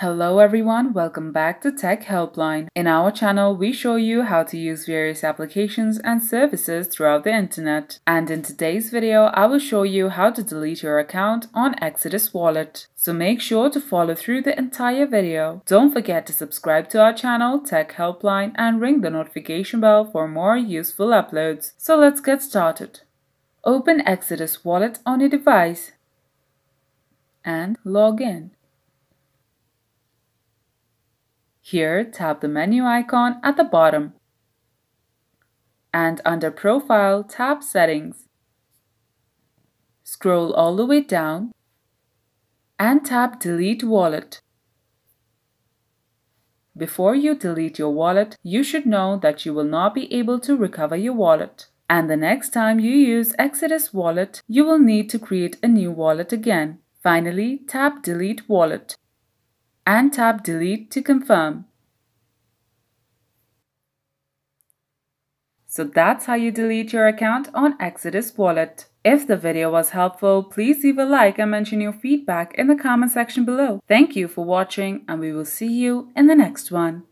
Hello everyone, welcome back to Tech Helpline. In our channel, we show you how to use various applications and services throughout the internet. And in today's video, I will show you how to delete your account on Exodus Wallet. So make sure to follow through the entire video. Don't forget to subscribe to our channel, Tech Helpline, and ring the notification bell for more useful uploads. So let's get started. Open Exodus Wallet on your device and log in. Here, tap the menu icon at the bottom. And under Profile, tap Settings. Scroll all the way down and tap Delete Wallet. Before you delete your wallet, you should know that you will not be able to recover your wallet. And the next time you use Exodus Wallet, you will need to create a new wallet again. Finally, tap Delete Wallet and tap Delete to confirm. So that's how you delete your account on Exodus Wallet. If the video was helpful, please leave a like and mention your feedback in the comment section below. Thank you for watching and we will see you in the next one.